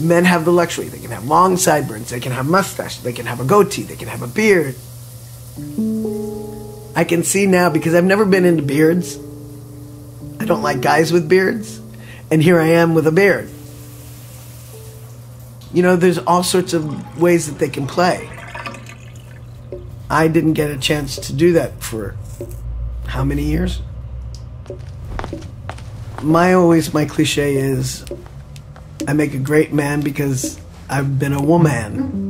Men have the luxury. They can have long sideburns. They can have mustaches, They can have a goatee. They can have a beard. I can see now because I've never been into beards. I don't like guys with beards. And here I am with a beard. You know, there's all sorts of ways that they can play. I didn't get a chance to do that for how many years? My always my cliche is I make a great man because I've been a woman.